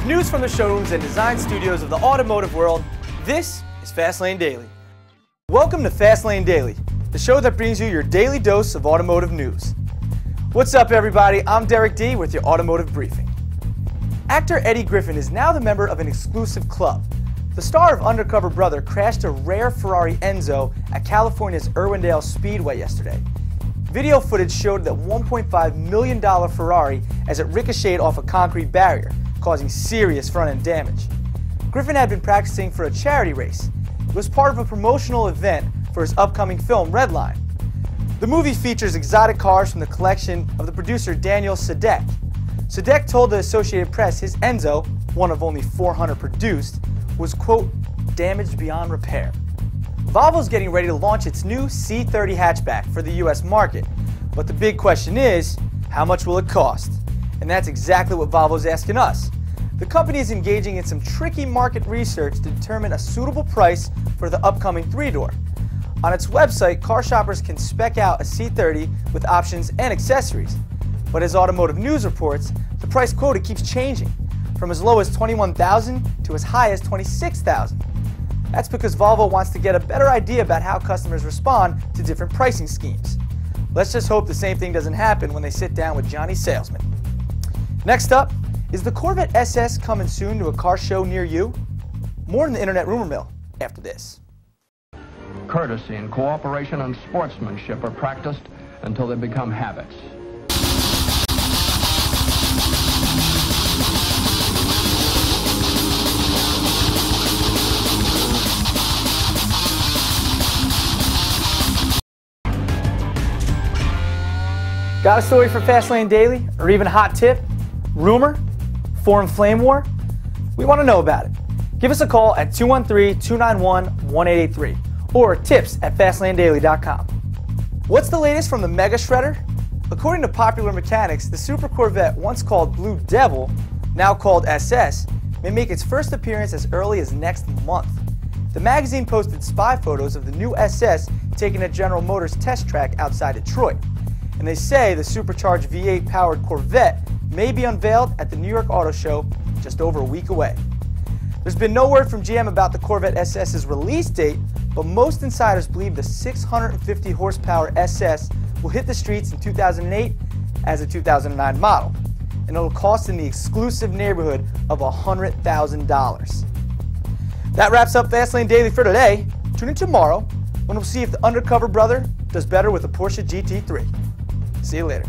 With news from the showrooms and design studios of the automotive world, this is Fastlane Daily. Welcome to Fastlane Daily, the show that brings you your daily dose of automotive news. What's up, everybody? I'm Derek D with your automotive briefing. Actor Eddie Griffin is now the member of an exclusive club. The star of Undercover Brother crashed a rare Ferrari Enzo at California's Irwindale Speedway yesterday. Video footage showed that $1.5 million Ferrari as it ricocheted off a concrete barrier, causing serious front end damage. Griffin had been practicing for a charity race. It was part of a promotional event for his upcoming film Redline. The movie features exotic cars from the collection of the producer Daniel Sadek. Sadek told the Associated Press his Enzo, one of only 400 produced, was, quote, damaged beyond repair. Volvo's getting ready to launch its new C30 hatchback for the US market. But the big question is, how much will it cost? And that's exactly what Volvo's asking us. The company is engaging in some tricky market research to determine a suitable price for the upcoming three-door. On its website, car shoppers can spec out a C30 with options and accessories. But as Automotive News reports, the price quoted keeps changing, from as low as 21,000 to as high as 26,000. That's because Volvo wants to get a better idea about how customers respond to different pricing schemes. Let's just hope the same thing doesn't happen when they sit down with Johnny Salesman. Next up, is the Corvette SS coming soon to a car show near you? More in the Internet Rumor Mill after this. Courtesy and cooperation and sportsmanship are practiced until they become habits. Got a story for Fastlane Daily, or even a hot tip, rumor, forum flame war? We want to know about it. Give us a call at 213-291-1883 or tips at fastlanedaily.com. What's the latest from the Mega Shredder? According to Popular Mechanics, the Super Corvette, once called Blue Devil, now called SS, may make its first appearance as early as next month. The magazine posted spy photos of the new SS taken at General Motors test track outside Detroit and they say the supercharged V8 powered Corvette may be unveiled at the New York Auto Show just over a week away. There's been no word from GM about the Corvette SS's release date, but most insiders believe the 650 horsepower SS will hit the streets in 2008 as a 2009 model, and it'll cost in the exclusive neighborhood of $100,000. That wraps up Fastlane Daily for today. Tune in tomorrow when we'll see if the undercover brother does better with the Porsche GT3. See you later.